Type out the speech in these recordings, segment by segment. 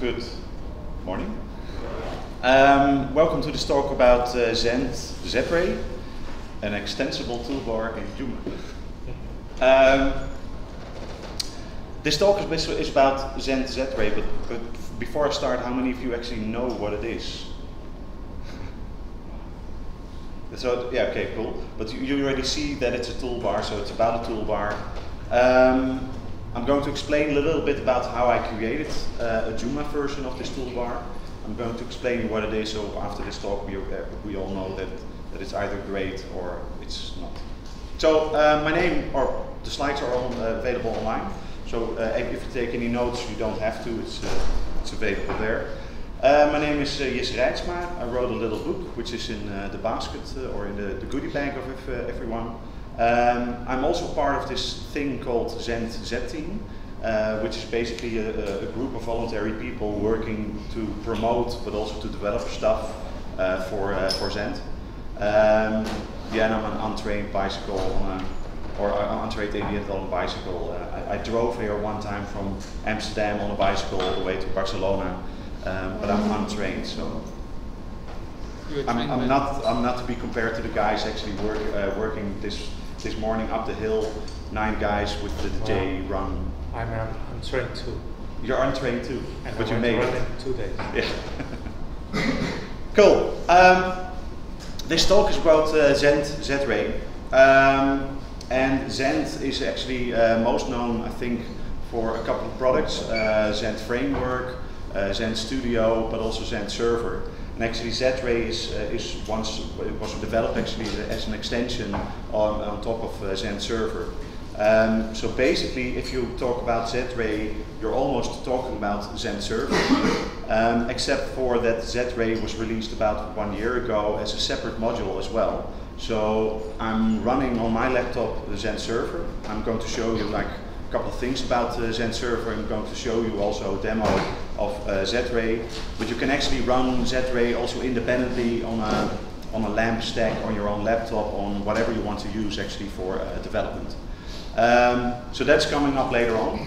Good morning. Um, welcome to this talk about uh, Zend Z-Ray, an extensible toolbar in Joomla. Um, this talk is, is about Zend Z-Ray, but, but before I start, how many of you actually know what it is? so yeah, okay, cool. But you, you, already see that it's a toolbar, so it's about a toolbar. Um, I'm going to explain a little bit about how I created uh, a Joomla version of this toolbar. I'm going to explain what it is, so after this talk we, uh, we all know that, that it's either great or it's not. So uh, my name, or the slides are all uh, available online. So uh, if you take any notes, you don't have to, it's, uh, it's available there. my name is Jisse Reitsma. I wrote a little book, which is in the basket or in the, the goodie bag of everyone. Um, I'm also part of this thing called Zend Z Team, uh, which is basically a, a, group of voluntary people working to promote but also to develop stuff uh, for, uh, for Zend. Um, yeah, and I'm an untrained bicycle on a, or an untrained idiot on a bicycle. Uh, I, I, drove here one time from Amsterdam on a bicycle all the way to Barcelona, um, but I'm untrained, so I'm, I'm, not I'm not to be compared to the guys actually work, uh, working this this morning up the hill, nine guys with the wow. J run. I'm untrained too. You're untrained too, and but I you made it. in two days. Yeah. cool. Um, this talk is about uh, Zend Z-Ray. Um, and Zend is actually uh, most known, I think, for a couple of products, uh, Zend Framework, uh, Zend Studio, but also Zend Server. And actually Z-Ray is, uh, is once was developed actually as an extension on, on top of uh, Zend Server. Um, so basically, if you talk about Z-Ray, you're almost talking about Zend Server, um, except for that Z-Ray was released about one year ago as a separate module as well. So I'm running on my laptop the Zend Server. I'm going to show you like a couple of things about uh, Zend Server. I'm going to show you also a demo of uh, Z-Ray, but you can actually run Z-Ray also independently on a, on a LAMP stack on your own laptop on whatever you want to use actually for uh, development. Um, so that's coming up later on.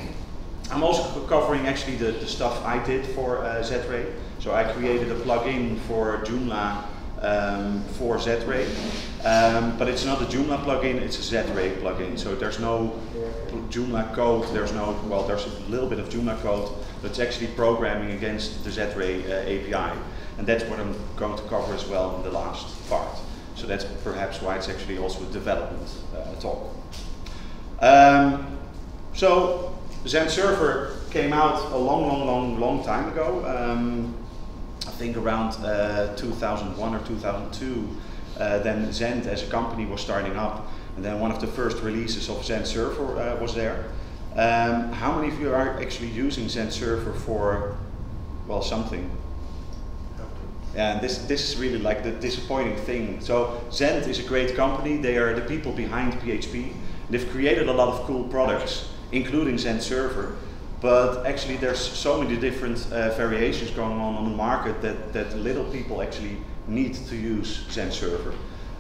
I'm also covering actually the, the stuff I did for uh, Z-Ray. So I created a plugin for Joomla um, for Z-Ray. Um, but it's not a Joomla plugin, it's a Z-Ray plugin. So there's no Joomla code, there's no, well, there's a little bit of Joomla code, it's actually programming against the Z-Ray uh, API. And that's what I'm going to cover as well in the last part. So that's perhaps why it's actually also a development uh, talk. Um, so Zend Server came out a long, long, long, long time ago. Um, I think around uh, 2001 or 2002, uh, then Zend as a company was starting up, and then one of the first releases of Zend Server uh, was there. Um, how many of you are actually using Zend Server for, well, something? And this, this is really like the disappointing thing. So Zend is a great company. They are the people behind PHP. They've created a lot of cool products, including Zend Server but actually there's so many different uh, variations going on on the market that, that little people actually need to use Zend Server.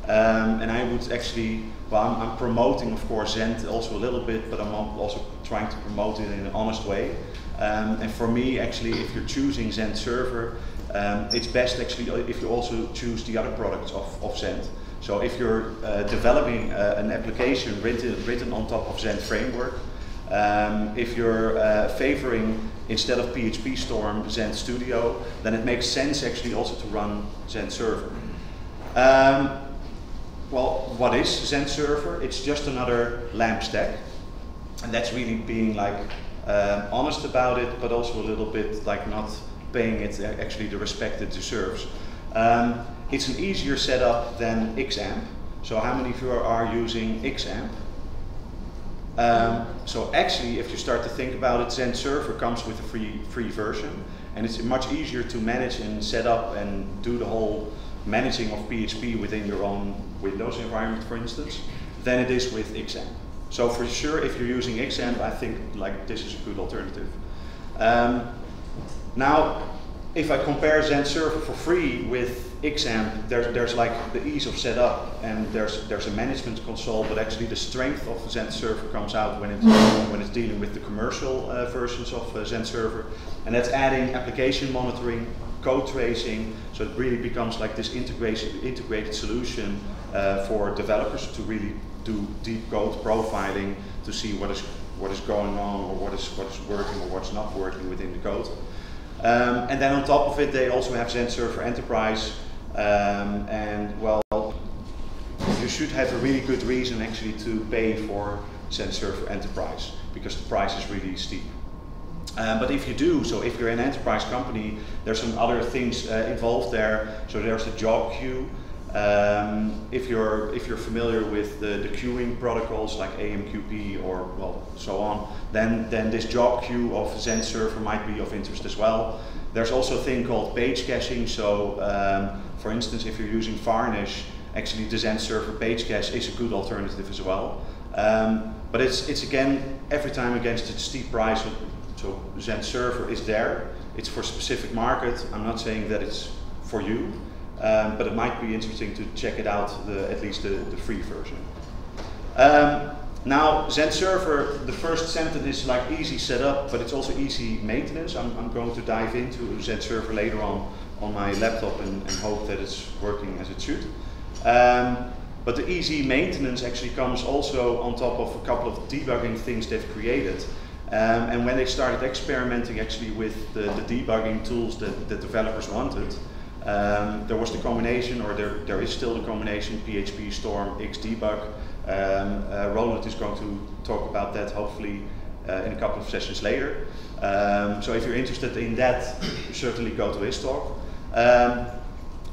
Um, and I would actually, well, I'm, I'm, promoting, of course, Zend also a little bit, but I'm also trying to promote it in an honest way. Um, and for me, actually, if you're choosing Zend Server, um, it's best actually if you also choose the other products of, of Zend. So if you're uh, developing uh, an application written, written on top of Zend Framework, um, if you're uh, favoring, instead of PHP Storm, Zend Studio, then it makes sense actually also to run Zend Server. Um, well, what is Zend Server? It's just another LAMP stack. And that's really being like uh, honest about it, but also a little bit like not paying it actually the respect it deserves. Um, it's an easier setup than XAMPP. So how many of you are using XAMPP? Um, so actually, if you start to think about it, Zend Server comes with a free, free version, and it's much easier to manage and set up and do the whole managing of PHP within your own Windows environment, for instance, than it is with XAMPP. So for sure, if you're using XAMPP, I think like this is a good alternative. Um, now, if I compare Zend Server for free with XAMPP, there's, there's like the ease of setup and there's, there's a management console, but actually the strength of Zend Server comes out when, it's, when it's dealing with the commercial uh, versions of uh, Zend Server. And that's adding application monitoring, code tracing, so it really becomes like this integration, integrated solution uh, for developers to really do deep code profiling to see what is, what is going on or what is, what is working or what's not working within the code. Um, and then on top of it, they also have Zend Server Enterprise, um, and well, you should have a really good reason actually to pay for Zend Server Enterprise because the price is really steep. Um, but if you do, so if you're an enterprise company, there's some other things uh, involved there. So there's a job queue. Um, if you're if you're familiar with the, the queuing protocols like AMQP or well so on, then then this job queue of Zend server might be of interest as well. There's also a thing called page caching. So um, for instance, if you're using Varnish, actually the Zend server page cache is a good alternative as well. Um, but it's, it's again, every time against a steep price, so Zend server is there. It's for specific market. I'm not saying that it's for you, um, but it might be interesting to check it out, the, at least the, the free version. Um, now, Zend Server, the first sentence is like easy setup, but it's also easy maintenance. I'm, I'm going to dive into Zend Server later on on my laptop and, and hope that it's working as it should. Um, but the easy maintenance actually comes also on top of a couple of debugging things they've created. Um, and when they started experimenting actually with the, the debugging tools that the developers wanted, um, there was the combination, or there, there is still the combination PHP Storm Xdebug. Um, uh, Roland is going to talk about that hopefully uh, in a couple of sessions later. Um, so if you're interested in that, certainly go to his talk. Um,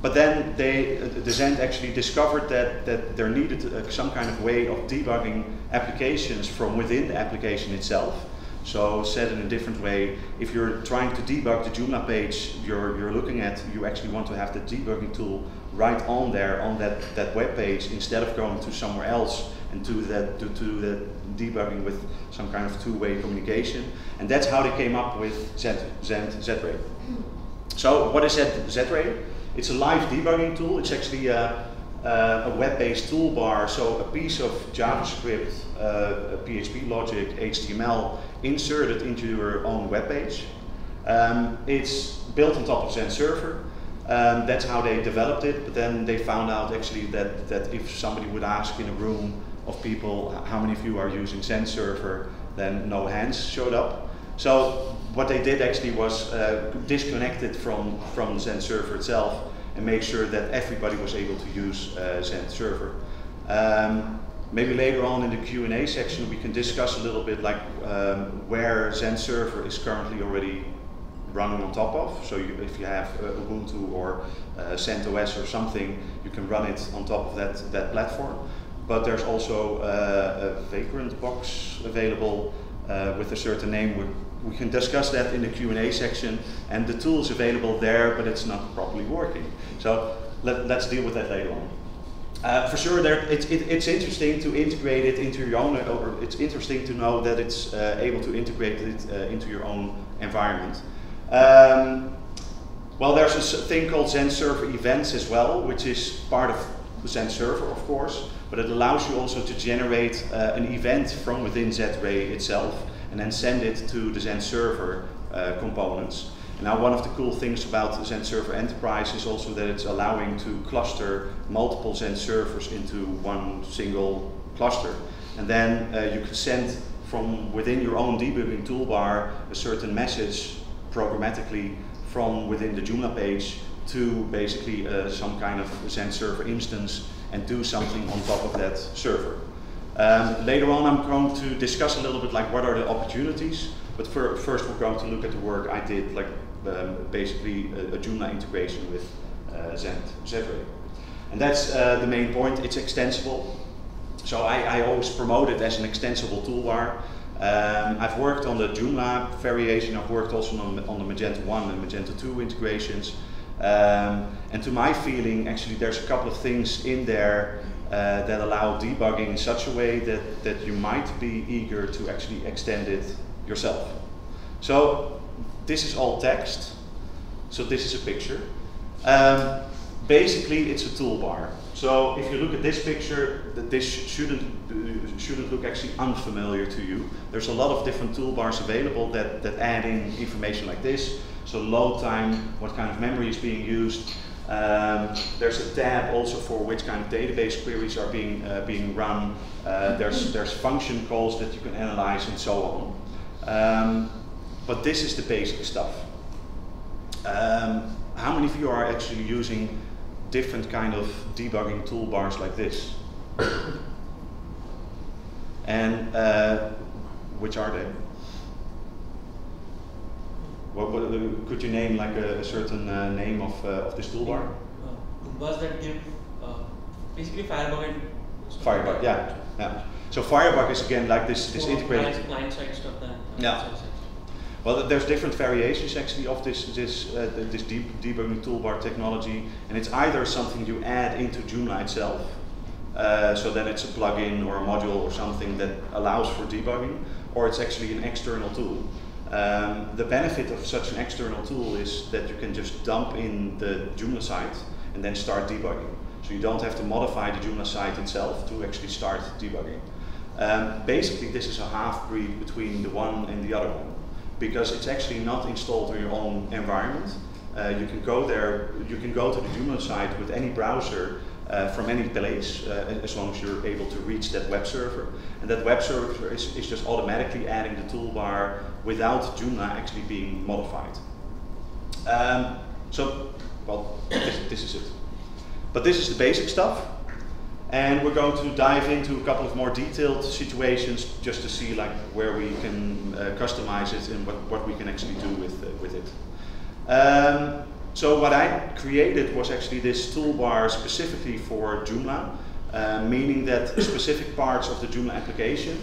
but then they, the Zend actually discovered that, that there needed uh, some kind of way of debugging applications from within the application itself. So said in a different way, if you're trying to debug the Joomla page you're, you're looking at, you actually want to have the debugging tool right on there on that, that web page instead of going to somewhere else and do that to, to the debugging with some kind of two-way communication. And that's how they came up with Z, Zend Z-Ray. Hmm. So what is Z-Ray? It's a live debugging tool. It's actually a, a web-based toolbar. So a piece of JavaScript, uh, PHP logic, HTML inserted into your own web page. Um, it's built on top of Zend Server. Um, that's how they developed it, but then they found out actually that, that if somebody would ask in a room of people how many of you are using Zend Server, then no hands showed up. So what they did actually was uh, disconnect it from, from Zend Server itself and make sure that everybody was able to use uh, Zend Server. Um, maybe later on in the Q&A section we can discuss a little bit like um, where Zend Server is currently already running on top of. So you, if you have uh, Ubuntu or uh, CentOS or something, you can run it on top of that, that platform. But there's also uh, a Vagrant box available uh, with a certain name. We, can discuss that in the Q&A section. And the tool is available there, but it's not properly working. So let, us deal with that later on. Uh, for sure, there, it, it, it's interesting to integrate it into your own, or it's interesting to know that it's uh, able to integrate it uh, into your own environment. Um, well, there's a thing called Zend Server Events as well, which is part of the Zend Server, of course, but it allows you also to generate uh, an event from within Z-Ray itself and then send it to the Zend Server uh, components. And now one of the cool things about the Zend Server Enterprise is also that it's allowing to cluster multiple Zend servers into one single cluster. And then uh, you can send from within your own debugging toolbar a certain message programmatically from within the Joomla page to basically uh, some kind of Zend server instance and do something on top of that server. Um, later on I'm going to discuss a little bit like what are the opportunities, but for, first we're going to look at the work I did, like um, basically a, a, Joomla integration with uh, Z-Ray. And that's uh, the main point, it's extensible. So I, I always promote it as an extensible toolbar. Um, I've worked on the Joomla variation, I've worked also on, on the Magento 1 and Magento 2 integrations. Um, and to my feeling, actually there's a couple of things in there uh, that allow debugging in such a way that, that you might be eager to actually extend it yourself. So this is all text, so this is a picture. Um, basically it's a toolbar. So if you look at this picture, this shouldn't shouldn't look actually unfamiliar to you. There's a lot of different toolbars available that, that add in information like this. So load time, what kind of memory is being used. Um, there's a tab also for which kind of database queries are being uh, being run. Uh, there's there's function calls that you can analyze and so on. Um, but this is the basic stuff. Um, how many of you are actually using different kind of debugging toolbars like this? and uh, which are they? What, what, could you name like a, a certain uh, name of, uh, of this toolbar? toolbars uh, that give uh, basically Firebug and Firebug, yeah, yeah. So Firebug is again like this this integrated client side stuff. Then, yeah. Well, there's different variations actually of this this uh, this deep debugging toolbar technology, and it's either something you add into Joomla itself, uh, so then it's a plugin or a module or something that allows for debugging, or it's actually an external tool. Um, the benefit of such an external tool is that you can just dump in the Joomla site and then start debugging. So you don't have to modify the Joomla site itself to actually start debugging. Um, basically, this is a half breed between the one and the other one because it's actually not installed in your own environment. Uh, you can go there, you can go to the Joomla site with any browser uh, from any place uh, as long as you're able to reach that web server. And that web server is, is just automatically adding the toolbar without Joomla actually being modified. Um, so, well, this, this is it. But this is the basic stuff. And we're going to dive into a couple of more detailed situations just to see like where we can uh, customize it and what, what we can actually do with, uh, with it. Um, so what I created was actually this toolbar specifically for Joomla, uh, meaning that specific parts of the Joomla application,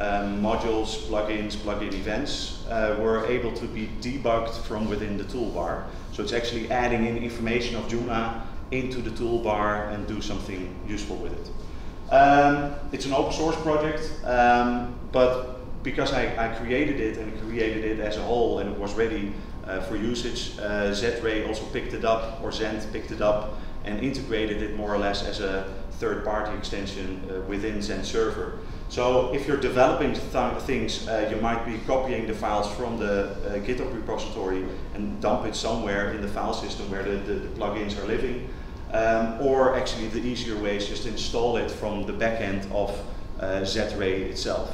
um, modules, plugins, plugin events, uh, were able to be debugged from within the toolbar. So it's actually adding in information of Joomla into the toolbar and do something useful with it. Um, it's an open source project, um, but because I, I, created it and created it as a whole and it was ready uh, for usage, uh, Z-Ray also picked it up, or Zend picked it up and integrated it more or less as a third-party extension uh, within Zend server. So if you're developing th things, uh, you might be copying the files from the uh, GitHub repository and dump it somewhere in the file system where the, the, the plugins are living. Um, or actually the easier way is just install it from the backend of uh, Z-Ray itself.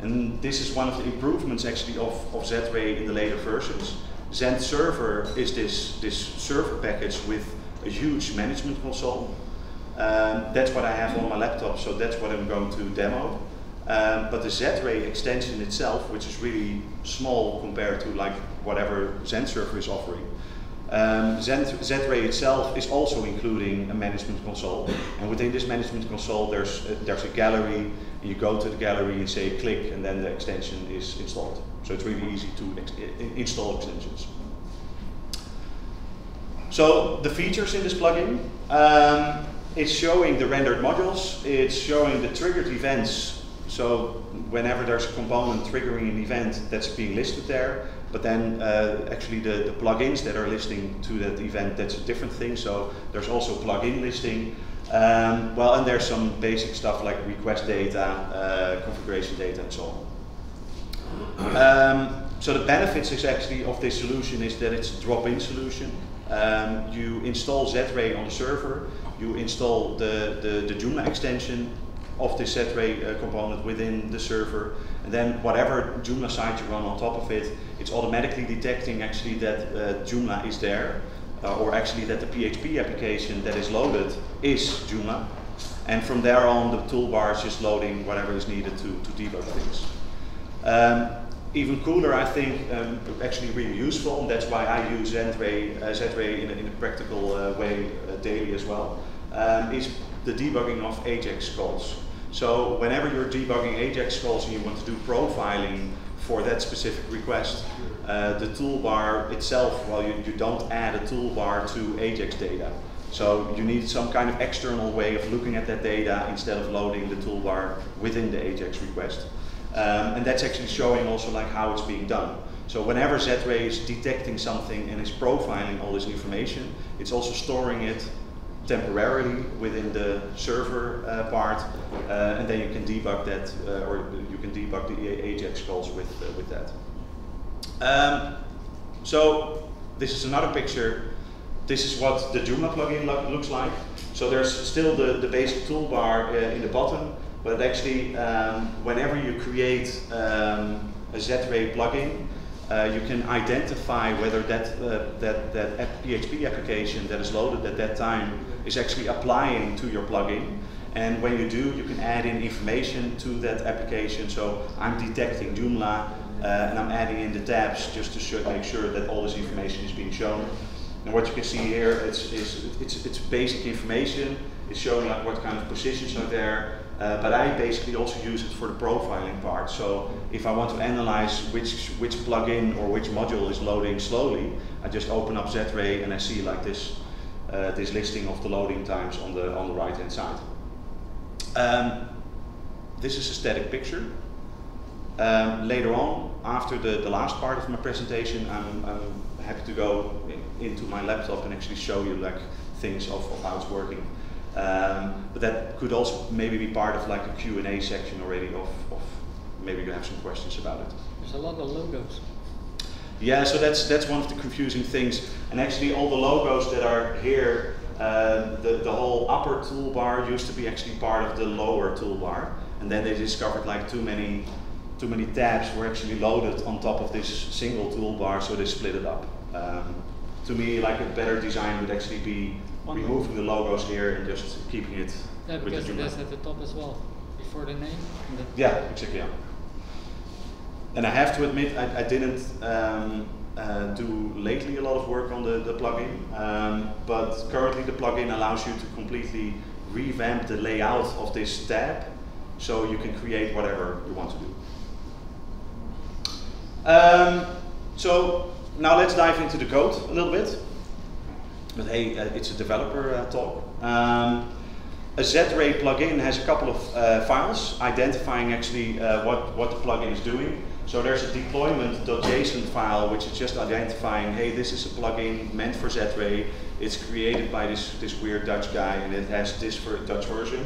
And this is one of the improvements actually of, of Z-Ray in the later versions. Zend server is this, this server package with a huge management console. Um, that's what I have on my laptop, so that's what I'm going to demo. Um, but the Z-Ray extension itself, which is really small compared to like whatever Zend server is offering, um, Z-Ray itself is also including a management console, and within this management console, there's a, there's a gallery. You go to the gallery and say click, and then the extension is installed. So it's really easy to ex install extensions. So the features in this plugin, um, it's showing the rendered modules. It's showing the triggered events. So whenever there's a component triggering an event, that's being listed there. But then uh, actually the, the plugins that are listing to that event, that's a different thing. So there's also plugin listing. Um, well, and there's some basic stuff like request data, uh, configuration data, and so on. Um, so the benefits is actually of this solution is that it's a drop-in solution. Um, you install Z-Ray on the server, you install the, the, the Joomla extension of the Z-Ray uh, component within the server, and then whatever Joomla site you run on top of it, it's automatically detecting actually that uh, Joomla is there, uh, or actually that the PHP application that is loaded is Joomla. And from there on, the toolbar is just loading whatever is needed to, to debug things. Um, even cooler, I think, um, actually really useful, and that's why I use Z-Ray, uh, in, a, in a practical uh, way uh, daily as well, um, is the debugging of Ajax calls. So whenever you're debugging Ajax calls and you want to do profiling for that specific request, uh, the toolbar itself, well, you, you don't add a toolbar to Ajax data. So you need some kind of external way of looking at that data instead of loading the toolbar within the Ajax request. Um, and that's actually showing also like how it's being done. So whenever Z-Ray is detecting something and is profiling all this information, it's also storing it temporarily within the server uh, part, uh, and then you can debug that, uh, or you can debug the Ajax calls with uh, with that. Um, so this is another picture. This is what the Joomla plugin lo looks like. So there's still the, the basic toolbar uh, in the bottom, but actually um, whenever you create um, a Z-Ray plugin, uh, you can identify whether that, uh, that, that PHP application that is loaded at that time is actually applying to your plugin. And when you do, you can add in information to that application. So I'm detecting Joomla uh, and I'm adding in the tabs just to make sure that all this information is being shown. And what you can see here is, is it's, it's basic information. It's showing like what kind of positions are there. Uh, but I basically also use it for the profiling part. So if I want to analyze which which plugin or which module is loading slowly, I just open up Z-Ray and I see like this uh, this listing of the loading times on the on the right hand side. Um, this is a static picture. Um, later on, after the, the last part of my presentation, I'm, I'm happy to go in, into my laptop and actually show you like things of, of how it's working. Um, but that could also maybe be part of like a Q&A section already of, of maybe you have some questions about it. There's a lot of logos. Yeah, so that's that's one of the confusing things. And actually all the logos that are here, uh, the, the whole upper toolbar used to be actually part of the lower toolbar. And then they discovered like too many too many tabs were actually loaded on top of this single toolbar, so they split it up. Um, to me, like a better design would actually be one removing the logos here and just keeping it yeah, with because the it is at the top as well, before the name. yeah, exactly. Yeah. And I have to admit, I, I didn't um, uh, do lately a lot of work on the, the plugin, um, but currently the plugin allows you to completely revamp the layout of this tab so you can create whatever you want to do. Um, so now let's dive into the code a little bit. But hey, uh, it's a developer uh, talk. Um, a Z-Ray plugin has a couple of uh, files identifying actually uh, what, what the plugin is doing. So there's a deployment.json file which is just identifying, hey, this is a plugin meant for Z-Ray. It's created by this, this weird Dutch guy and it has this for Dutch version.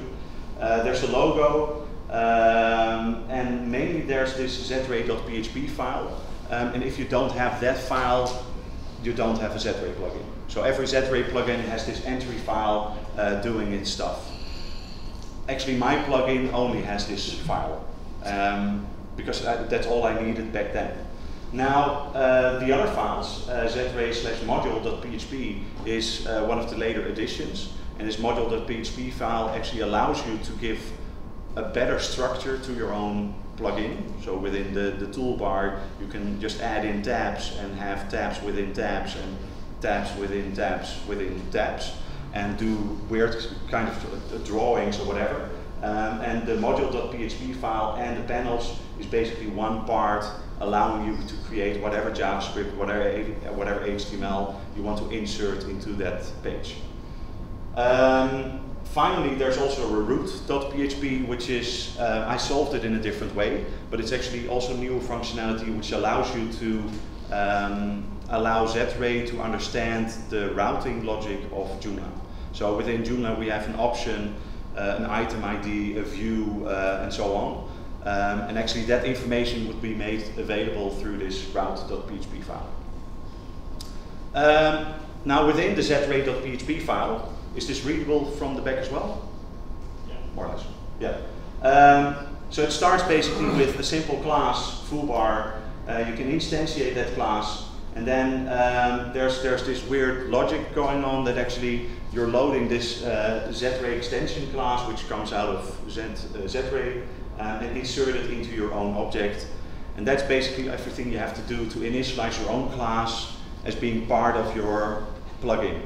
Uh, there's a logo um, and mainly there's this zray.php file. Um, and if you don't have that file, you don't have a Z-Ray plugin. So every Z-Ray plugin has this entry file uh, doing its stuff. Actually, my plugin only has this file um, because I, that's all I needed back then. Now, uh, the other files, uh, zray slash module.php is uh, one of the later additions. And this module.php file actually allows you to give a better structure to your own plugin. So within the, the toolbar, you can just add in tabs and have tabs within tabs and tabs within tabs within tabs and do weird kind of drawings or whatever. Um, and the module.php file and the panels is basically one part allowing you to create whatever JavaScript, whatever, whatever HTML you want to insert into that page. Um, finally, there's also a route.php, which is, uh, I solved it in a different way, but it's actually also new functionality which allows you to um, allow Z-Ray to understand the routing logic of Joomla. So within Joomla we have an option, uh, an item ID, a view, uh, and so on. Um, and actually that information would be made available through this route.php file. Um, now within the zray.php file, is this readable from the back as well? Yeah. More or less. Yeah. Um, so it starts basically with a simple class, foobar. Uh, you can instantiate that class and then um, there's, there's this weird logic going on that actually you're loading this uh, Z-Ray extension class, which comes out of Z, uh, Z-Ray, uh, and insert it into your own object. And that's basically everything you have to do to initialize your own class as being part of your plugin.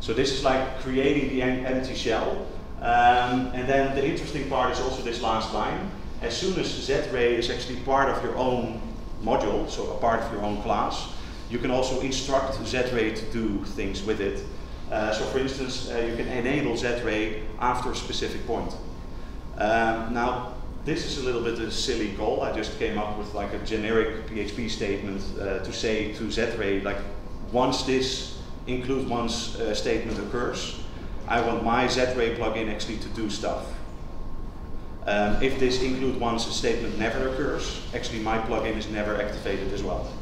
So this is like creating the empty shell. Um, and then the interesting part is also this last line. As soon as Z-Ray is actually part of your own module, so a part of your own class, you can also instruct Z-Ray to do things with it. Uh, so for instance, uh, you can enable Z-Ray after a specific point. Um, now, this is a little bit a silly call. I just came up with like a generic PHP statement uh, to say to Z-Ray, like once this include once uh, statement occurs, I want my Z-Ray plugin actually to do stuff. Um, if this include once statement never occurs, actually my plugin is never activated as well.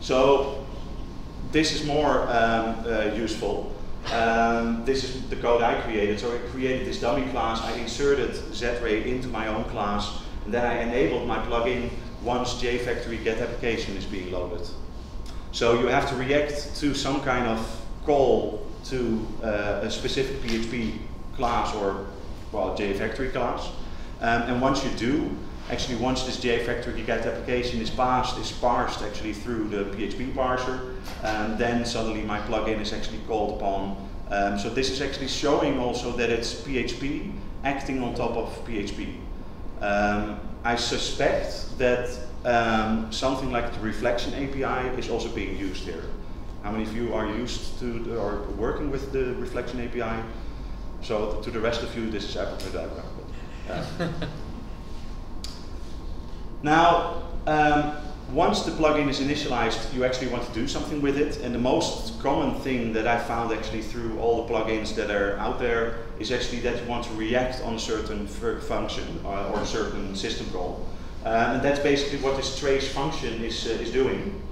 So this is more um, uh, useful. Um, this is the code I created. So I created this dummy class, I inserted Z-Ray into my own class, and then I enabled my plugin once JFactory get application is being loaded. So you have to react to some kind of call to uh, a specific PHP class or well, JFactory class. Um, and once you do, actually once this JFactory get application is passed, is parsed actually through the PHP parser, um, then suddenly my plugin is actually called upon. Um, so this is actually showing also that it's PHP acting on top of PHP. Um, I suspect that um, something like the reflection API is also being used here. How many of you are used to or working with the reflection API? So to the rest of you, this is abracadabra. Uh, now, um, once the plugin is initialized, you actually want to do something with it. And the most common thing that I found actually through all the plugins that are out there is actually that you want to react on a certain function uh, or a certain system call. Uh, and that's basically what this trace function is, uh, is doing.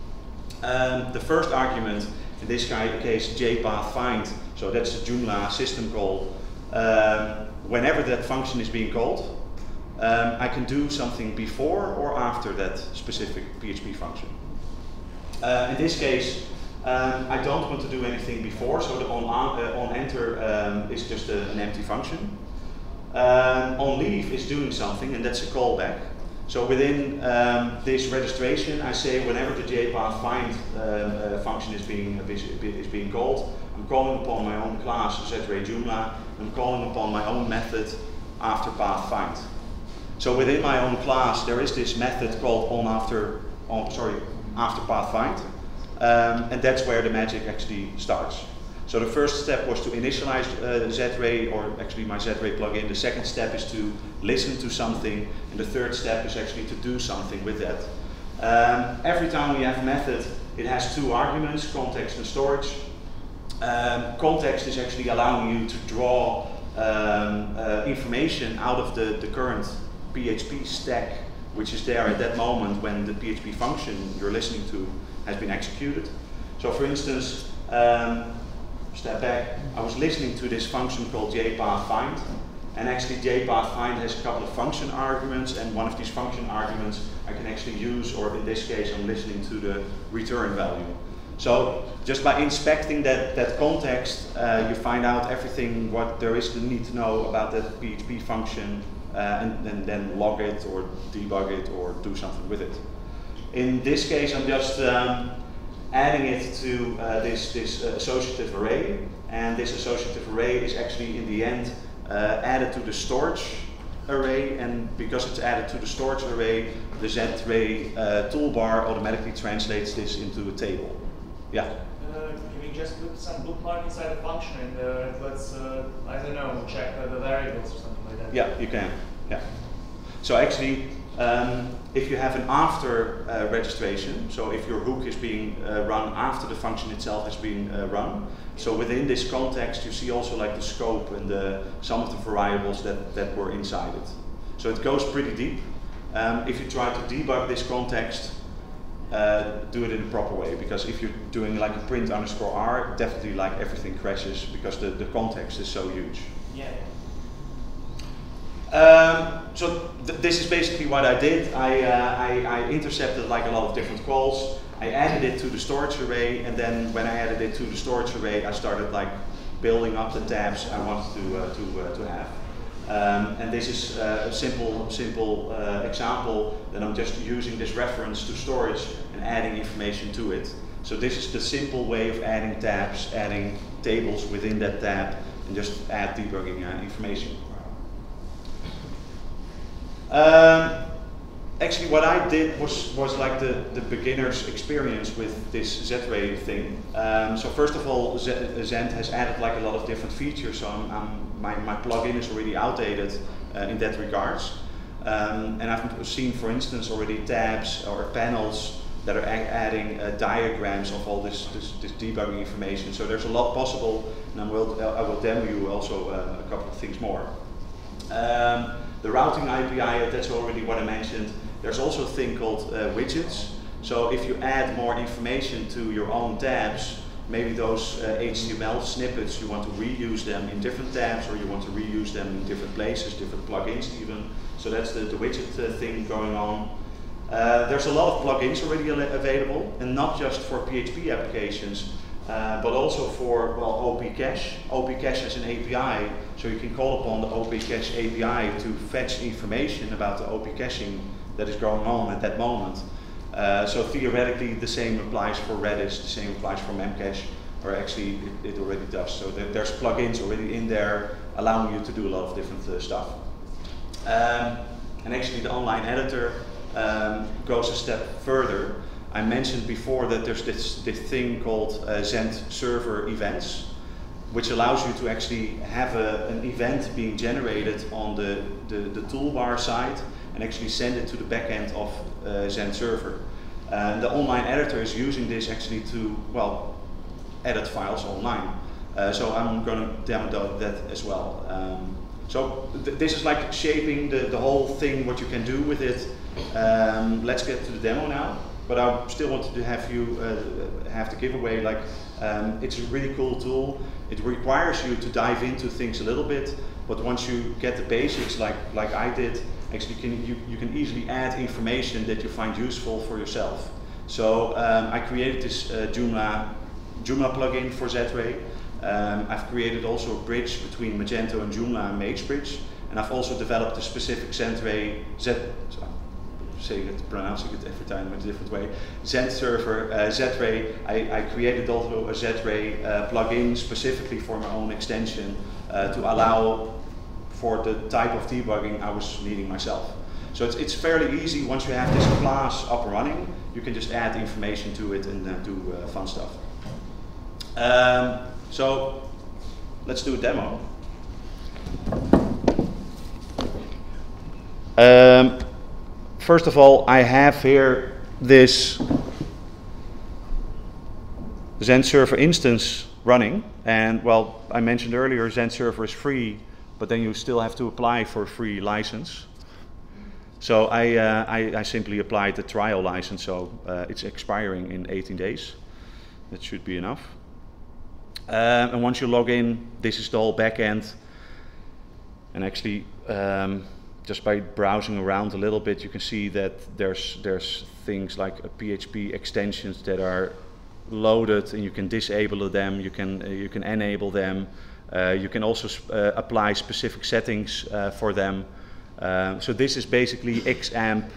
Um, the first argument, in this case, jpath find, so that's a Joomla system call, um, whenever that function is being called, um, I can do something before or after that specific PHP function. Uh, in this case, um, I don't want to do anything before, so the on, uh, on enter um, is just a, an empty function. Um, on leave is doing something, and that's a callback. So within um, this registration, I say whenever the jpath find uh, uh, function is being, is being called, I'm calling upon my own class, ZRay Joomla, I'm calling upon my own method after path find. So within my own class, there is this method called on after, on, sorry, after path find, um, and that's where the magic actually starts. So the first step was to initialize uh, Z-Ray, or actually my Z-Ray plugin. The second step is to listen to something, and the third step is actually to do something with that. Um, every time we have a method, it has two arguments, context and storage. Um, context is actually allowing you to draw um, uh, information out of the, the current PHP stack, which is there at that moment when the PHP function you're listening to has been executed. So for instance, um, step back, I was listening to this function called jpath and actually jpath has a couple of function arguments, and one of these function arguments I can actually use, or in this case I'm listening to the return value. So just by inspecting that, that context, uh, you find out everything what there is to need to know about that PHP function uh, and, and, then log it or debug it or do something with it. In this case, I'm just um, adding it to uh, this, this uh, associative array, and this associative array is actually in the end uh, added to the storage array, and because it's added to the storage array, the Z-Ray uh, toolbar automatically translates this into a table. Yeah? can we just put some bookmark inside a function and let's, I don't know, check the variables or something like that? Yeah, you can. Yeah. So actually, um, if you have an after uh, registration, so if your hook is being uh, run after the function itself has been uh, run, so within this context you see also like the scope and the, some of the variables that, that were inside it. So it goes pretty deep. Um, if you try to debug this context, uh, do it in a proper way because if you're doing like a print underscore r, definitely like everything crashes because the, the context is so huge. Yeah. Um, so th this is basically what I did. I, uh, I, I, intercepted like a lot of different calls. I added it to the storage array, and then when I added it to the storage array, I started like building up the tabs I wanted to uh, to uh, to have. Um, and this is uh, a simple simple uh, example that I'm just using this reference to storage and adding information to it. So this is the simple way of adding tabs, adding tables within that tab, and just add debugging uh, information. Um, actually, what I did was was like the the beginner's experience with this Z-Ray thing. Um, so first of all, Zend has added like a lot of different features. So I'm, I'm, my my plugin is already outdated uh, in that regards. Um, and I've seen, for instance, already tabs or panels that are adding uh, diagrams of all this, this, this debugging information. So there's a lot possible, and I will, I will demo you also uh, a couple of things more. Um, the routing API, that's already what I mentioned. There's also a thing called uh, widgets. So if you add more information to your own tabs, maybe those uh, HTML snippets, you want to reuse them in different tabs or you want to reuse them in different places, different plugins even. So that's the, the widget uh, thing going on. Uh, there's a lot of plugins already available, and not just for PHP applications, uh, but also for well OP Cache. OP Cache has an API, so you can call upon the OP Cache API to fetch information about the OP caching that is going on at that moment. Uh, so theoretically, the same applies for Redis, the same applies for Memcache, or actually it, it already does. So there, there's plugins already in there allowing you to do a lot of different uh, stuff. Um, and actually, the online editor um, goes a step further. I mentioned before that there's this, this thing called uh, Zend server events, which allows you to actually have a, an event being generated on the, the, the toolbar side and actually send it to the backend of uh, Zend server. The online editor is using this actually to, well, edit files online. Uh, so I'm going to demo that as well. Um, so th this is like shaping the, the whole thing, what you can do with it. Um, let's get to the demo now. But I still wanted to have you uh, have the giveaway. Like, um, it's a really cool tool. It requires you to dive into things a little bit, but once you get the basics, like like I did, actually can, you you can easily add information that you find useful for yourself. So um, I created this uh, Joomla Joomla plugin for Z-Ray. Um, I've created also a bridge between Magento and Joomla and MageBridge, and I've also developed a specific Z-Ray Z. Saying it, pronouncing it every time in a different way. Zend server, uh, Z-Ray. I, I created also a Z-Ray uh, plugin specifically for my own extension uh, to allow for the type of debugging I was needing myself. So it's, it's fairly easy once you have this class up and running, you can just add information to it and uh, do uh, fun stuff. Um, so let's do a demo. First of all, I have here this Zend server instance running. And well, I mentioned earlier Zend server is free, but then you still have to apply for a free license. So I, uh, I, I, simply applied the trial license, so uh, it's expiring in 18 days. That should be enough. Um, and once you log in, this is the whole backend. And actually, um, just by browsing around a little bit, you can see that there's there's things like PHP extensions that are loaded, and you can disable them. You can uh, you can enable them. Uh, you can also uh, apply specific settings uh, for them. Um, so this is basically XAMPP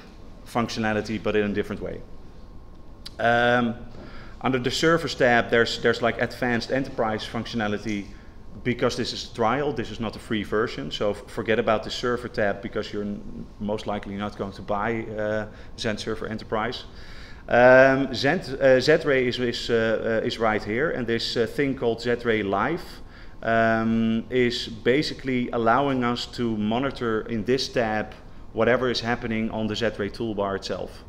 functionality, but in a different way. Um, under the servers tab, there's, there's like advanced enterprise functionality because this is a trial, this is not a free version. So forget about the server tab because you're most likely not going to buy uh, Zend Server Enterprise. Um, Zend, uh, Z-Ray is, is, uh, is right here, and this uh, thing called Z-Ray Live um, is basically allowing us to monitor in this tab whatever is happening on the Z-Ray toolbar itself.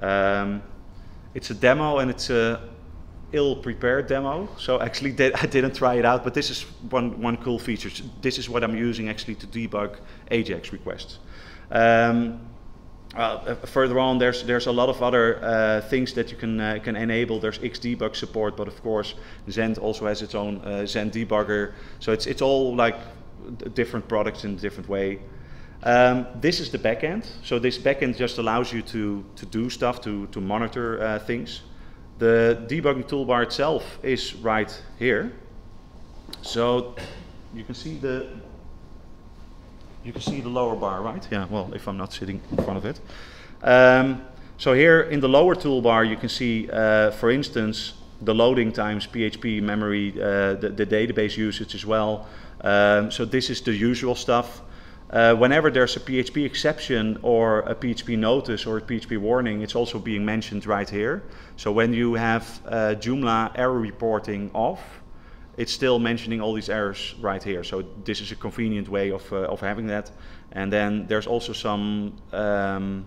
Um, it's a demo and it's a ill-prepared demo. So actually I didn't try it out, but this is one, one cool feature. This is what I'm using actually to debug AJAX requests. Um, uh, further on, there's there's a lot of other uh, things that you can uh, can enable. There's Xdebug support, but of course Zend also has its own uh, Zend debugger. So it's it's all like different products in a different way. Um, this is the backend. So this backend just allows you to to do stuff, to to monitor uh, things. The debugging toolbar itself is right here. So you can see the you can see the lower bar, right? Yeah, well, if I'm not sitting in front of it. Um, so here in the lower toolbar, you can see, uh, for instance, the loading times, PHP memory, uh, the, the, database usage as well. Um, so this is the usual stuff. Uh, whenever there's a PHP exception or a PHP notice or a PHP warning, it's also being mentioned right here. So when you have uh, Joomla error reporting off, it's still mentioning all these errors right here. So this is a convenient way of, uh, of having that. And then there's also some um,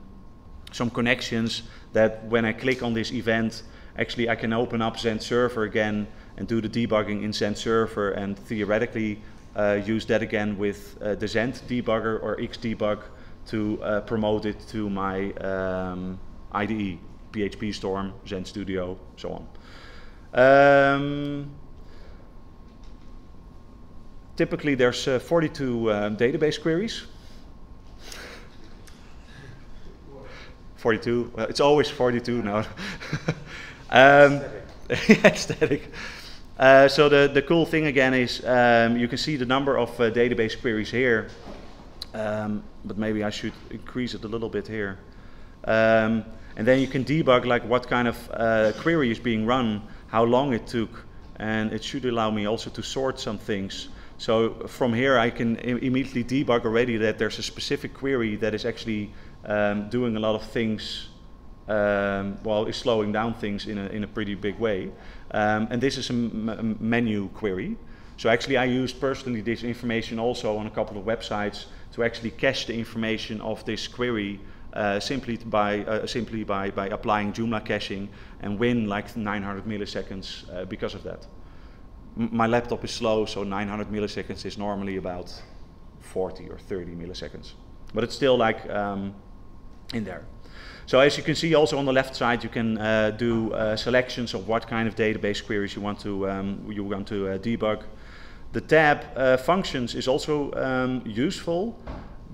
some connections that when I click on this event, actually I can open up Zend Server again and do the debugging in Zend Server and theoretically use that again with uh, the Zend debugger or Xdebug to uh, promote it to my um, IDE, PHP Storm, Zend Studio, so on. Um, typically there's uh, 42 uh, database queries. 42, well, it's always 42 now. um, ecstatic. Uh, so the, the cool thing again is um, you can see the number of uh, database queries here, um, but maybe I should increase it a little bit here. Um, and then you can debug like what kind of uh, query is being run, how long it took, and it should allow me also to sort some things. So from here I can immediately debug already that there's a specific query that is actually um, doing a lot of things, um, well, is slowing down things in a, in a pretty big way. Um, and this is a, menu query. So actually I used personally this information also on a couple of websites to actually cache the information of this query uh, simply by uh, simply by, by applying Joomla caching and win like 900 milliseconds uh, because of that. M my laptop is slow, so 900 milliseconds is normally about 40 or 30 milliseconds, but it's still like um, in there. So as you can see also on the left side you can uh, do uh, selections of what kind of database queries you want to, um, you want to uh, debug. The tab uh, functions is also um, useful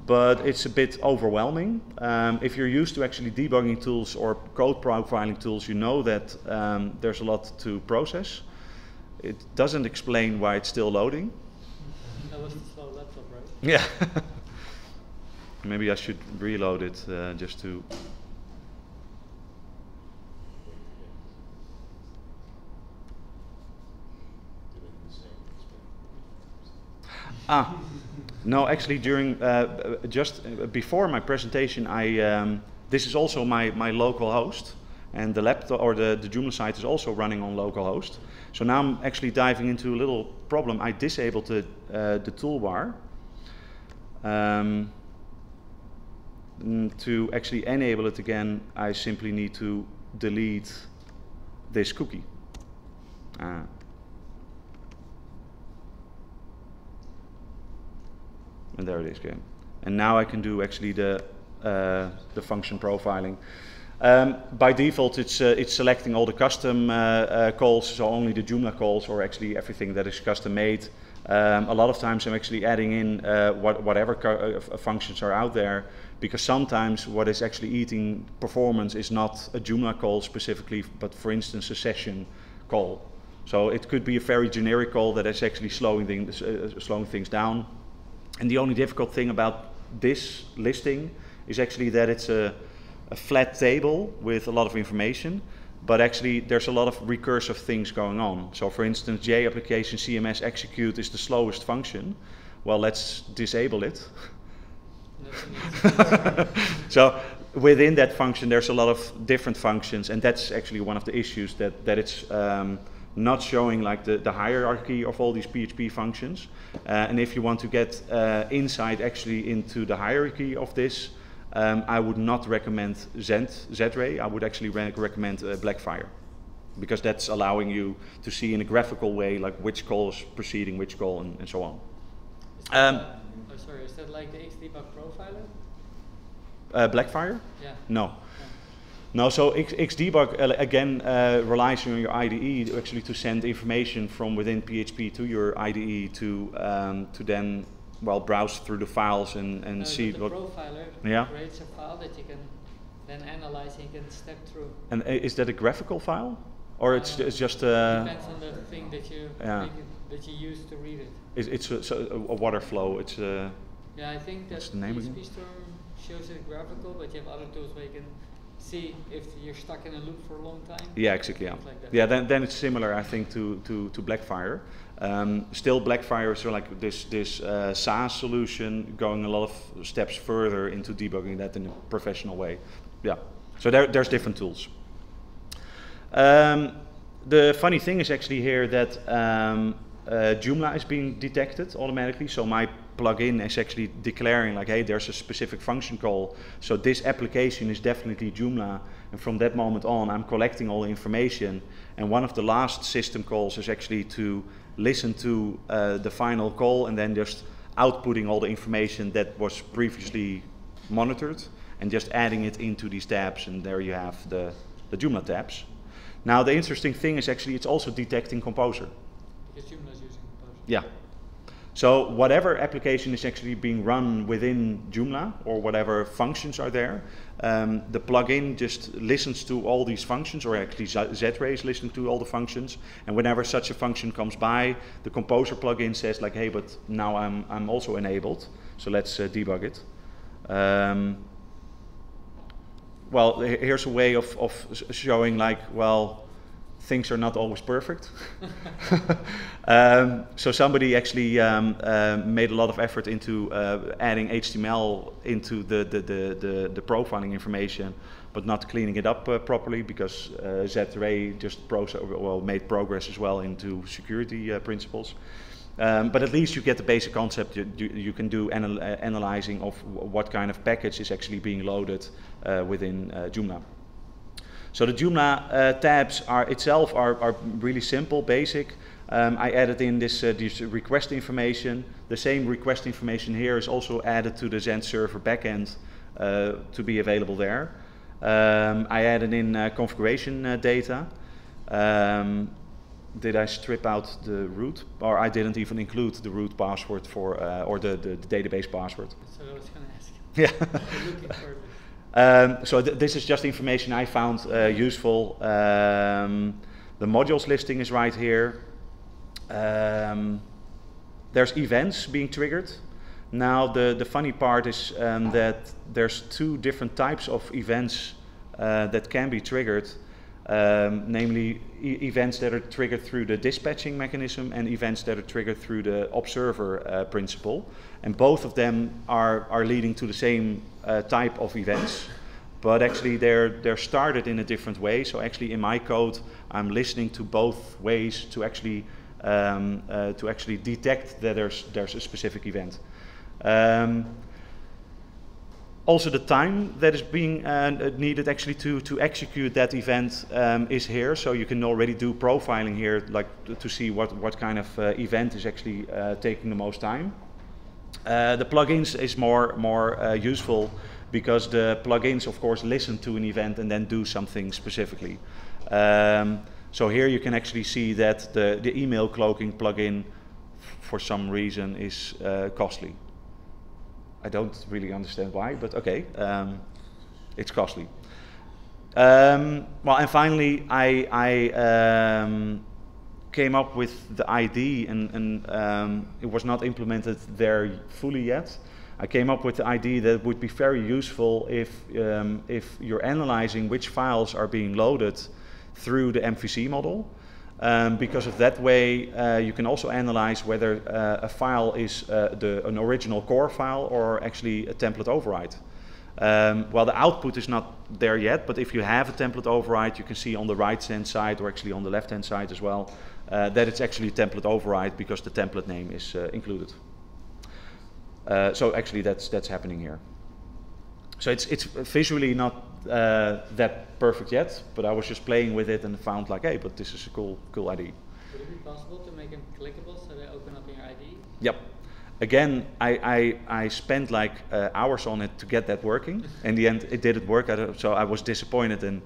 but it's a bit overwhelming. Um, if you're used to actually debugging tools or code profiling tools, you know that um, there's a lot to process. It doesn't explain why it's still loading. That was the slow laptop, right? Yeah. Maybe I should reload it uh, just to. Ah, no, actually, during uh, just before my presentation, I um, this is also my my local host, and the laptop or the the Joomla site is also running on localhost. So now I'm actually diving into a little problem. I disabled the uh, the toolbar. Um, Mm, to actually enable it again, I simply need to delete this cookie. Ah. And there it is again. And now I can do actually the, uh, the function profiling. Um, by default, it's, uh, it's selecting all the custom uh, uh calls, so only the Joomla calls, or actually everything that is custom made. Um, a lot of times I'm actually adding in uh, what, whatever uh, functions are out there because sometimes what is actually eating performance is not a Joomla call specifically, but for instance a session call. So it could be a very generic call that is actually slowing things, slowing things down. And the only difficult thing about this listing is actually that it's a, a flat table with a lot of information, but actually there's a lot of recursive things going on. So for instance, J application CMS execute is the slowest function. Well, let's disable it so within that function, there's a lot of different functions, and that's actually one of the issues that that it's um, not showing like the, the hierarchy of all these PHP functions. Uh, and if you want to get uh, insight actually into the hierarchy of this, um, I would not recommend Zend, Z-Ray. I would actually re recommend uh, Blackfire because that's allowing you to see in a graphical way like which call is preceding which call and, and so on. Um, oh, sorry, is that like the Xdebug profiler? Uh, Blackfire? Yeah. No. No, so X, Xdebug uh, again uh, relies on your IDE to actually to send information from within PHP to your IDE to um, to then well browse through the files and, and no, see the what. profiler yeah. creates a file that you can then analyze and you can step through. And uh, is that a graphical file, or it's, uh, it's just uh, depends on the thing that you yeah. that you use to read it. It's, it's a, so a, water flow. It's a. Yeah, I think that the name PHP Storm shows it graphical, but you have other tools where you can see if you're stuck in a loop for a long time. Yeah, exactly. Yeah, like yeah. Then, then it's similar, I think, to to, to Blackfire. Um, still, Blackfire is sort of like this this uh, SaaS solution, going a lot of steps further into debugging that in a professional way. Yeah. So there, there's different tools. Um, the funny thing is actually here that um, uh, Joomla is being detected automatically. So my plugin is actually declaring like, hey, there's a specific function call. So this application is definitely Joomla. And from that moment on, I'm collecting all the information. And one of the last system calls is actually to listen to uh, the final call and then just outputting all the information that was previously monitored and just adding it into these tabs. And there you have the, the Joomla tabs. Now the interesting thing is actually it's also detecting Composer. Because Joomla is using Composer. Yeah. So whatever application is actually being run within Joomla or whatever functions are there, um, the plugin just listens to all these functions, or actually Z-Ray is listening to all the functions. And whenever such a function comes by, the Composer plugin says like, hey, but now I'm, I'm also enabled. So let's uh, debug it. Um, well, here's a way of, of showing like, well, things are not always perfect. um, so somebody actually um, uh, made a lot of effort into uh, adding HTML into the, the, the, the, the profiling information, but not cleaning it up uh, properly because uh, Z-Ray just well, made progress as well into security uh, principles. Um, but at least you get the basic concept. You, you, you can do anal analyzing of what kind of package is actually being loaded within Joomla. So the Joomla uh, tabs are itself are, are really simple, basic. Um, I added in this, uh, this request information. The same request information here is also added to the Zend server backend uh, to be available there. Um, I added in uh, configuration uh, data. Um, did I strip out the root, or I didn't even include the root password for, uh, or the, the, the, database password. So I was going to ask. Yeah. Um, so th this is just information I found uh, useful. Um, the modules listing is right here. Um, there's events being triggered. Now the, the funny part is um, that there's two different types of events uh, that can be triggered. Um, namely e events that are triggered through the dispatching mechanism and events that are triggered through the observer uh, principle. And both of them are, are leading to the same uh, type of events, but actually they're, they're started in a different way. So actually in my code, I'm listening to both ways to actually, um, uh, to actually detect that there's, there's a specific event. Um, also the time that is being uh, needed actually to, to execute that event um, is here. So you can already do profiling here like to, see what, what kind of uh, event is actually uh, taking the most time. Uh, the plugins is more, more uh, useful because the plugins of course listen to an event and then do something specifically. Um, so here you can actually see that the, the email cloaking plugin for some reason is uh, costly. I don't really understand why, but okay, um, it's costly. Um, well, and finally, I, I um, came up with the ID, and, and um, it was not implemented there fully yet. I came up with the idea that it would be very useful if, um, if you're analyzing which files are being loaded through the MVC model. Um, because of that way uh, you can also analyze whether uh, a file is uh, the, an original core file or actually a template override. Um, well, the output is not there yet, but if you have a template override, you can see on the right-hand side or actually on the left-hand side as well uh, that it's actually a template override because the template name is uh, included. Uh, so actually that's, that's happening here. So it's, it's visually not uh, that perfect yet, but I was just playing with it and found like, hey, but this is a cool, cool ID. Would it be possible to make them clickable so they open up in your ID? Yep. Again, I, I, I spent like uh, hours on it to get that working. in the end, it didn't work, so I was disappointed. And,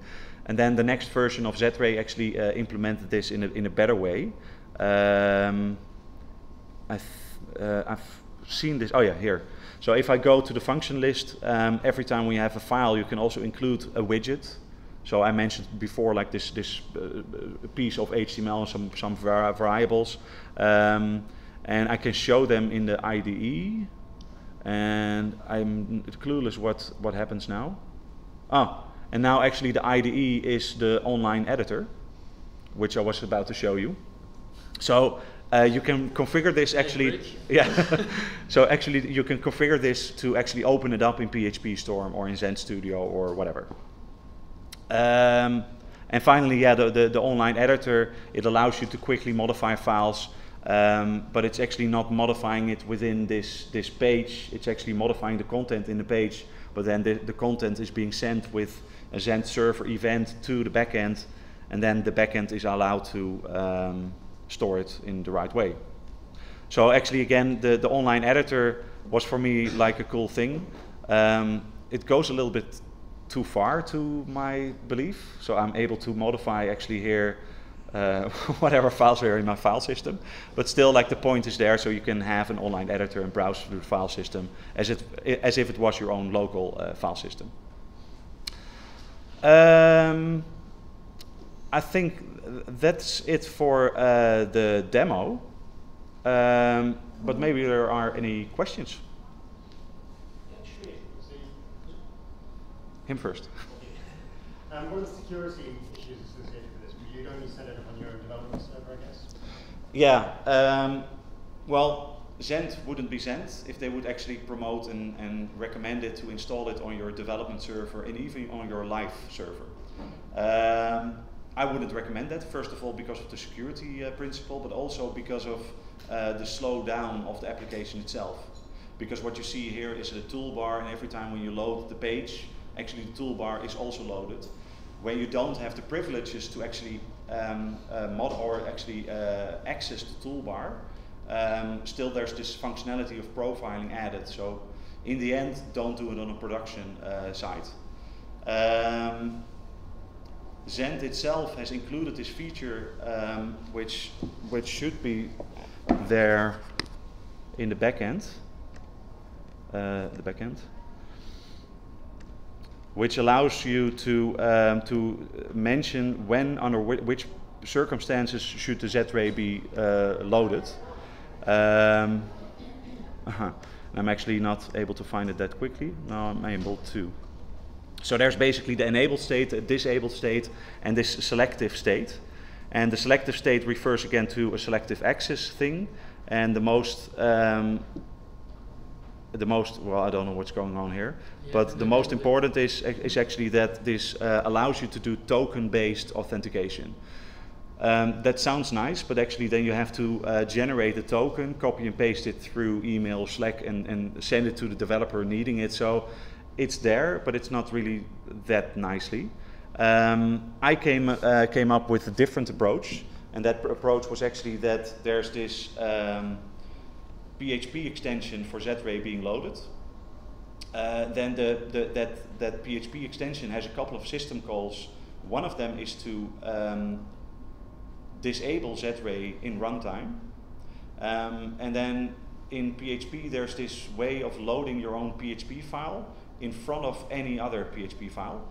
and then the next version of Z-Ray actually uh, implemented this in a, in a better way. Um, I've, uh, I've seen this, oh yeah, here. So if I go to the function list, um, every time we have a file, you can also include a widget. So I mentioned before, like this this uh, piece of HTML and some some variables, um, and I can show them in the IDE. And I'm clueless what what happens now. Oh, and now actually the IDE is the online editor, which I was about to show you. So uh, you can configure this actually, yeah. so actually you can configure this to actually open it up in PHP Storm or in Zend Studio or whatever. Um, and finally, yeah, the, the, the, online editor, it allows you to quickly modify files Um, but it's actually not modifying it within this, this page. It's actually modifying the content in the page, but then the, the content is being sent with a Zend server event to the backend, and then the backend is allowed to um, store it in the right way. So actually, again, the, the online editor was for me like a cool thing. Um, it goes a little bit too far to my belief, so I'm able to modify actually here uh, whatever files are in my file system. But still, like the point is there, so you can have an online editor and browse through the file system as, it, as if it was your own local uh, file system. Um, I think that's it for uh, the demo. Um, but maybe there are any questions. Him first. Um, what are the security issues associated with this? You'd only set it up on your own development server, I guess? Yeah. Um, well, Zend wouldn't be Zend if they would actually promote and, and recommend it to install it on your development server and even on your live server. Um, I wouldn't recommend that, first of all, because of the security uh, principle, but also because of uh, the slowdown of the application itself. Because what you see here is a toolbar, and every time when you load the page, actually the toolbar is also loaded. When you don't have the privileges to actually um, uh, mod or actually uh, access the toolbar, um, still there's this functionality of profiling added. So in the end, don't do it on a production uh, site. Um, Zend itself has included this feature, um, which which should be there in the backend. Uh, the backend which allows you to, um, to mention when, under wh which circumstances should the Z-ray be uh, loaded. Um, uh -huh. I'm actually not able to find it that quickly. Now I'm able to. So there's basically the enabled state, a disabled state, and this selective state. And the selective state refers again to a selective access thing. And the most um, the most, well, I don't know what's going on here, yeah, but the most important is, is actually that this uh, allows you to do token-based authentication. Um, that sounds nice, but actually then you have to uh, generate a token, copy and paste it through email, Slack, and, and send it to the developer needing it. So it's there, but it's not really that nicely. Um, I came, uh, came up with a different approach, and that approach was actually that there's this um, PHP extension for Z-Ray being loaded. Uh, then the, the, that, that PHP extension has a couple of system calls. One of them is to um, disable Z-Ray in runtime. Um, and then in PHP, there's this way of loading your own PHP file in front of any other PHP file.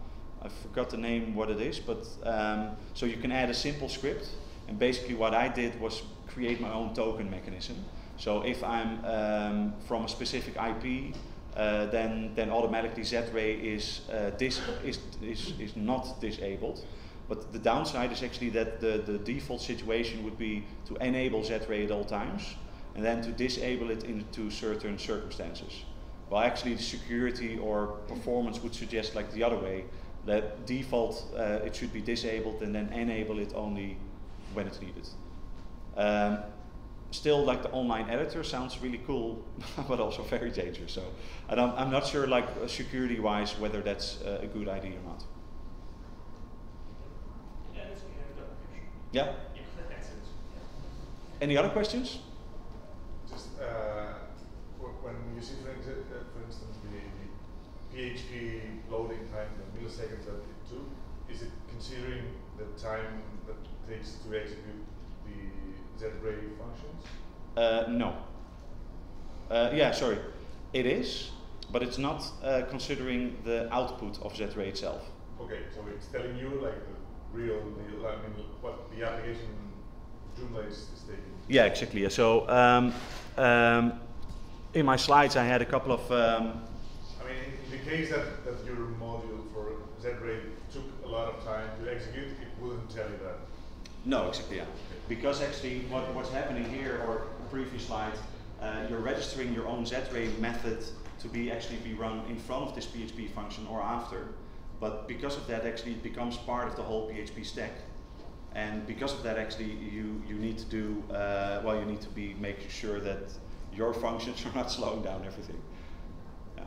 I forgot the name what it is, but um, so you can add a simple script. And basically what I did was create my own token mechanism. So if I'm um, from a specific IP, uh, then then automatically Z-Ray is, uh, is, is, is not disabled. But the downside is actually that the, the default situation would be to enable Z-Ray at all times and then to disable it into certain circumstances. Well, actually, the security or performance would suggest like the other way that default uh, it should be disabled and then enable it only when it's needed. Um, still like the online editor sounds really cool, but also very dangerous. So I don't, I'm not sure like security wise whether that's uh, a good idea or not. Yeah? yeah. Any other questions? Just uh, when you see, for, uh, for instance, the, the PHP loading time, the milliseconds that it took, is it considering the time that it takes to execute the Z-Ray functions? Uh, no. Uh, yeah, sorry. It is, but it's not uh, considering the output of Z-Ray itself. Okay, so it's telling you like the real, the, I mean, what the application Joomla is, is taking. Yeah, exactly. Yeah. So um, um, in my slides, I had a couple of. Um, I mean, in the case that, that your module for Z-Ray took a lot of time to execute, it wouldn't tell you that. No, exactly. Yeah because actually what, what's happening here, or previous slide, uh, you're registering your own Z-ray method to be actually be run in front of this PHP function or after. But because of that, actually it becomes part of the whole PHP stack. And because of that, actually, you, you need to do, uh, well, you need to be making sure that your functions are not slowing down everything. Yeah.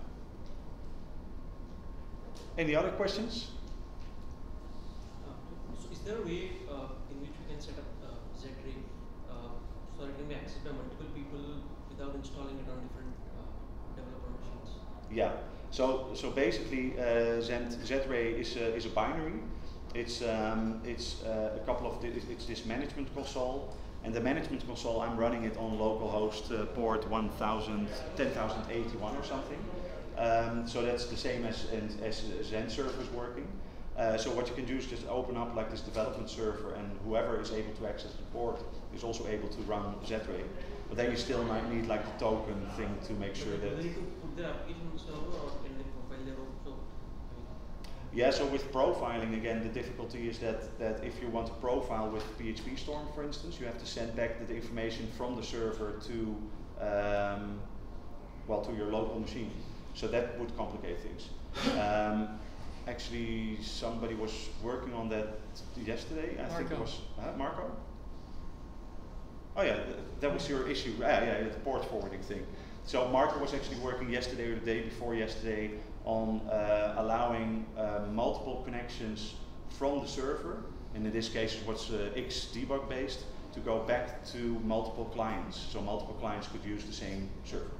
Any other questions? Uh, so is there a way uh, in which we can set up uh, Z-Ray uh, so that it can be accessed by multiple people without installing it on different uh, developer machines? Yeah. So so basically, uh, Z-Ray is a, is a binary. It's um, it's uh, a couple of it's, this management console, and the management console I'm running it on localhost uh, port 1000 10081 or something. Um, so that's the same as as, as Zend server is working. Uh, so what you can do is just open up like this development server, and whoever is able to access the port is also able to run Z-Ray. But then you still might need like the token thing to make sure that. they need put their application on the server or can they profile? So, Yeah, so with profiling again, the difficulty is that, that if you want to profile with PHP Storm, for instance, you have to send back the, the information from the server to, um, well, to your local machine. So that would complicate things. Um, actually, somebody was working on that yesterday. I think it was uh, Marco. Oh yeah, that was your issue. Ah, yeah, the port forwarding thing. So Marco was actually working yesterday or the day before yesterday on uh, allowing uh, multiple connections from the server, and in this case it was uh, X debug based, to go back to multiple clients. So multiple clients could use the same server.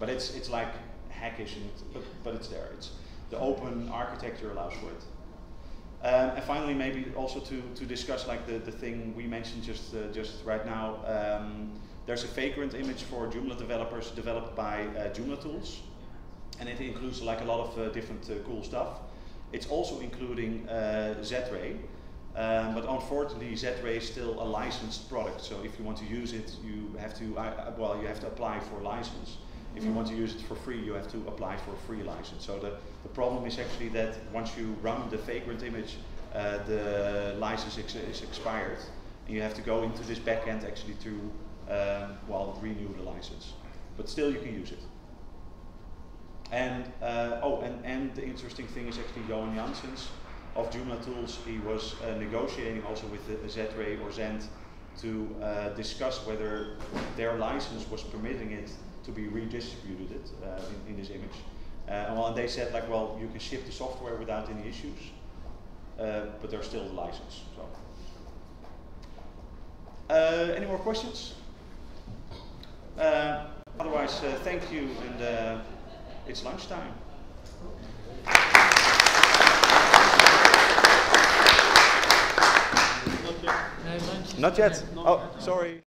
But it's it's like hackish, and but but it's there. It's the open architecture allows for it. Um, and finally, maybe also to, to discuss like the, the thing we mentioned just uh, just right now. Um, there's a vagrant image for Joomla developers developed by uh, Joomla Tools, and it includes like a lot of uh, different uh, cool stuff. It's also including uh, Z-Ray, um, but unfortunately Z-Ray is still a licensed product. So if you want to use it, you have to uh, well you have to apply for a license. If you want to use it for free, you have to apply for a free license. So the, the problem is actually that once you run the vagrant image, uh, the license ex- is expired, and you have to go into this backend actually to um, well renew the license. But still, you can use it. And uh, oh, and, and the interesting thing is actually Johan Janssens of Joomla Tools. He was uh, negotiating also with the Z-Ray or Zend to uh, discuss whether their license was permitting it to be redistributed uh, in, in this image. Uh, and they said like, well, you can ship the software without any issues, uh, but there's still the license. So, uh, any more questions? Uh, otherwise, uh, thank you, and uh, it's lunchtime. No lunch is Not yet. Oh, sorry.